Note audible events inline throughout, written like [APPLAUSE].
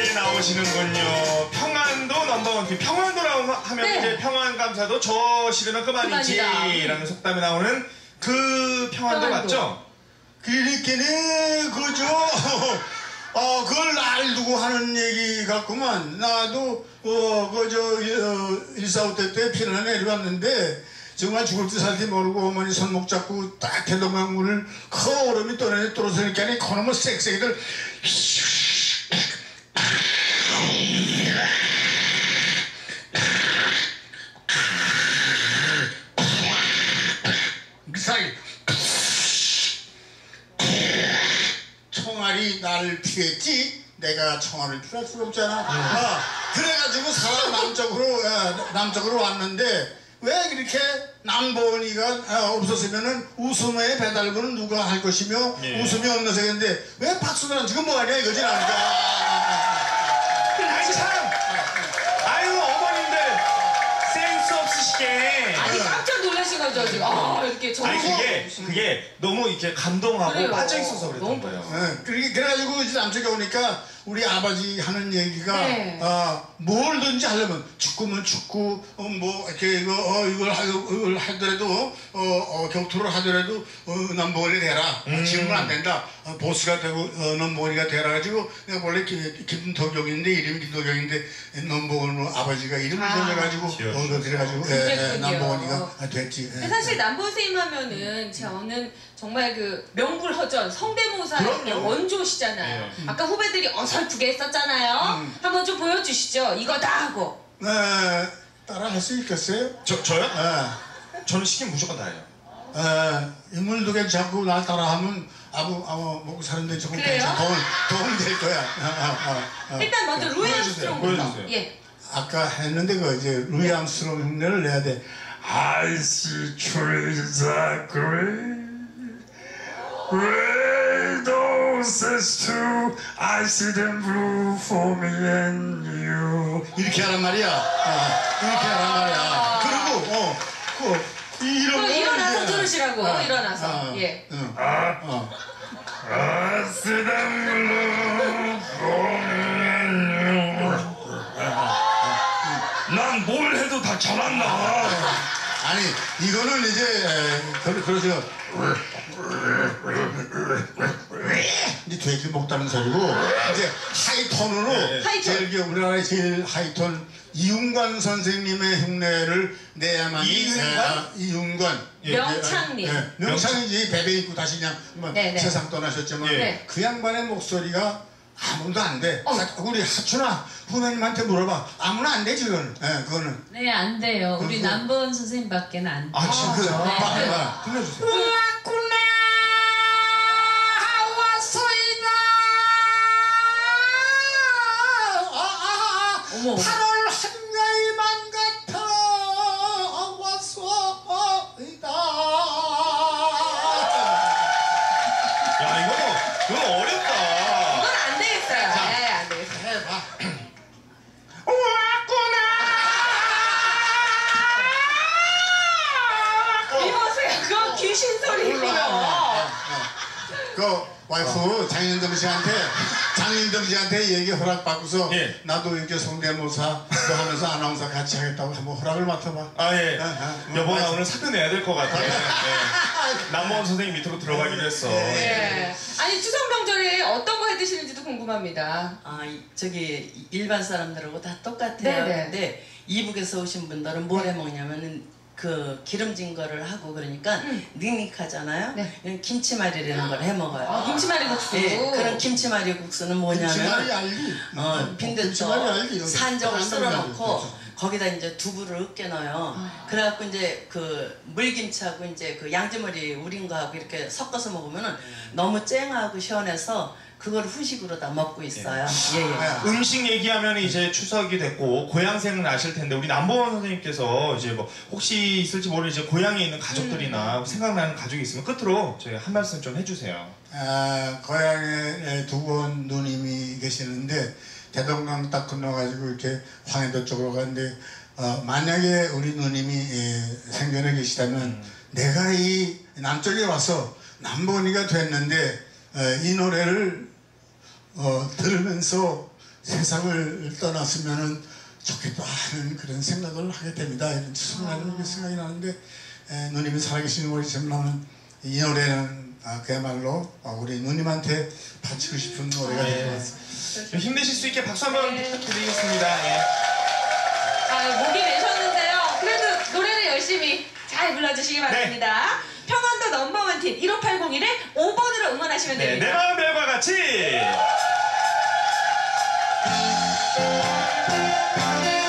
함께 나오시는군요. 평안도 넘버원 팀. 평안도라고 하면 네. 이제 평안 감사도 저 싫으면 그만이지 라는 그만이다. 속담에 나오는 그 평안도, 평안도. 맞죠? 그렇게는 그죠. [LAUGHS] 어 그걸 날 두고 하는 얘기 같구만. 나도 어 그저 어, 일사후퇴 때 피난 내려왔는데 정말 죽을 듯살듯 모르고 어머니 손목 잡고 딱 대동강물을 큰 얼음이 떠내려 떨어지니까 그놈의 쌕쌕이들 피했지? 내가 총알을 피할 수가 없잖아. 어, 그래가지고 살아 남쪽으로 어, 남쪽으로 왔는데 왜 이렇게 남보은이가 어, 없었으면은 웃음의 배달부는 누가 할 것이며 예. 웃음이 없는 세계인데 왜 박수는 지금 뭐하냐 이거지 나니까 거죠 지금. 아 이렇게 저. 아니 그게 그게 너무 이렇게 감동하고 그래요. 빠져 있어서 그랬던 너무 거예요. 예, 그래- 그래가지고 이제 남쪽에 오니까 우리 아버지 하는 얘기가 네. 어, 뭘든지 하려면 축구면 축구 어, 뭐 이렇게 이거 어, 이걸, 하, 이걸 하더라도 어, 어, 격투를 하더라도 어, 넘버원이 되라 음. 지금은 안 된다 어, 보스가 되고 어, 넘버원이가 되라 가지고 내가 원래 김- 김도경인데 이름이 김도경인데 넘버원으로 아버지가 이름을 아. 지어가지고 어. 그래가지고 예, 예. 넘버원이가 됐지 예. 사실 남보 선생님 하면은 저는 정말 그 명불허전 성대모사 그럼요. 원조시잖아요. 예. 아까 후배들이 어 설프게 했었잖아요. 음. 한번 좀 보여주시죠. 이거다 하고. 네, 따라 할 수 있겠어요? 저 저요? 예. 저는 시키면 무조건 다 해요. 에, 인물도 괜찮고 날 따라하면 아무 아무 먹고 사는데 조금 그래요? 괜찮 도움 도움 될 거야. 어, 어, 어, 어. 일단 먼저 루이 보여주세요. 암스트롱부터. 보여주세요. 예. 아까 했는데 그 이제 루이 암스트롱 흉내를 내야 돼. I see trees of green, red roses too. I see them bloom for me and you. 이렇게 하란 말이야. 어, 이렇게 하란 말이야. 그리고 어, 그 이런 또거 일어나서 이제- 들으시라고. 어, 일어나서. 어, 예. 어, 어. I see them blue for me and you. 난 뭘 해도 다 잘한다. 아니 이거는 이제 에, 그, 그러죠 돼지 먹다는 소리고 이제 하이톤으로 하이톤. 제일 그 우리나라의 제일 하이톤 이윤관 선생님의 흉내를 내야만 이윤관? 이윤관 예, 명창님. 예, 예. 명창이지 베베 입고 다시 그냥 뭐 네, 네. 세상 떠나셨지만 예. 그 양반의 목소리가 아무도 안 돼. 어. 하- 우리 하춘아 후배님한테 물어봐. 아무나 안 되지 그거는. 예, 그거는. 네, 안 돼요. 우리 남보원 선생님밖에는 안 돼요. 아 진짜. 아, 네. 봐, 봐. 들려주세요. 어머 와이프 장윤정 씨한테 장윤정 씨한테 얘기 허락 받고서 예. 나도 이렇게 성대모사 또 하면서 아나운서 같이 하겠다고 한번 허락을 맡아봐. 아 예. 아, 아, 여보 나 아, 오늘 사표 내야 될 것 같아. 네. 남모원 선생님 밑으로 들어가기로 했어. 예. 아니 추석 명절에 어떤 거 해 드시는지도 궁금합니다. 아, 이- 저기 일반 사람들하고 다 똑같아요. 네네. 근데 이북에서 오신 분들은 뭘 해 먹냐면은 그 기름진 거를 하고 그러니까 음. 닝닉하잖아요. 네. 김치말이라는 걸 해 먹어요. 아, 김치말이 국수. 예, 그런 김치말이 국수는 김치말이 뭐냐면 알기. 어, 김치말이 알기. 빈대떡. 산적을 안 썰어 들어가죠. 놓고 거기다 이제 두부를 으깨 넣어요. 아. 그래갖고 이제 그 물김치하고 이제 그 양지머리 우린 거하고 이렇게 섞어서 먹으면은 너무 쨍하고 시원해서 그걸 후식으로 다 먹고 있어요. 예, 예. 아, 음식 얘기하면 이제 추석이 됐고 고향생은 아실 텐데 우리 남보원 선생님께서 이제 뭐 혹시 있을지 모르는 이제 고향에 있는 가족들이나 생각나는 가족이 있으면 끝으로 저희 한 말씀 좀 해주세요. 아, 고향에 두 분 누님이 계시는데 대동강 딱 건너가지고 이렇게 황해도 쪽으로 가는데 어, 만약에 우리 누님이 예, 생전에 계시다면 내가 이 남쪽에 와서 남보니가 됐는데 어, 이 노래를 어, 들으면서 세상을 떠났으면은 좋겠다 하는 그런 생각을 하게 됩니다. 이런 추석날은 그 생각이 나는데 에, 누님이 살아계신 우리 sem나는 이 노래는 아, 그야말로 아, 우리 누님한테 바치고 싶은 노래가 될 것 같습니다. 좀 힘내실 수 있게 박수 한번 네. 부탁드리겠습니다. 예. 아, 목이 내셨는데요. 그래도 노래는 열심히 잘 불러주시기 바랍니다. 평안도 넘버원 팀 15801에 5번으로 응원하시면 네, 됩니다. 내 마음 별과 같이. 산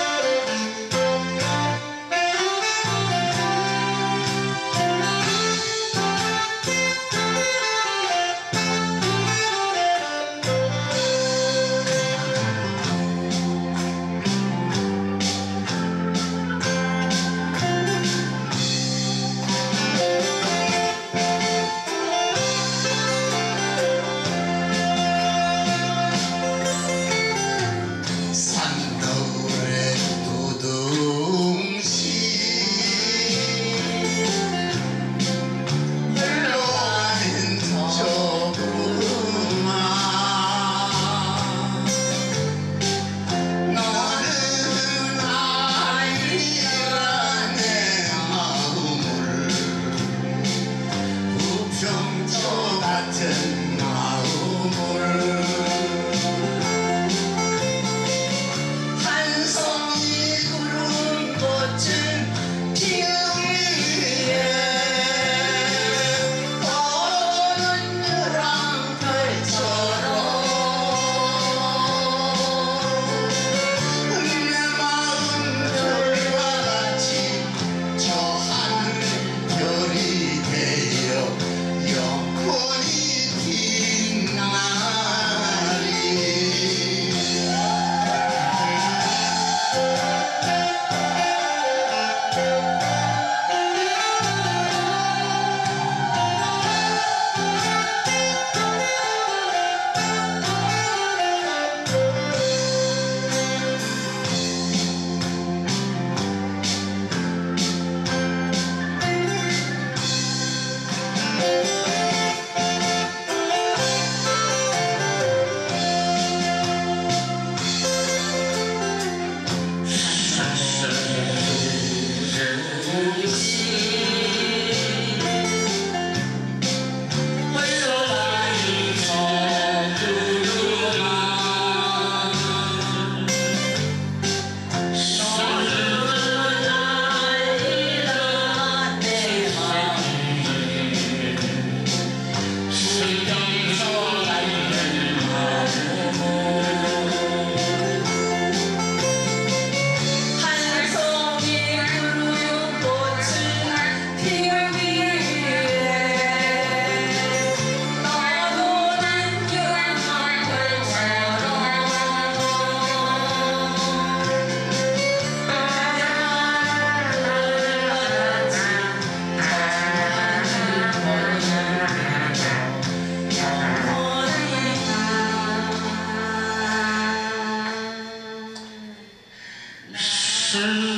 한 sun.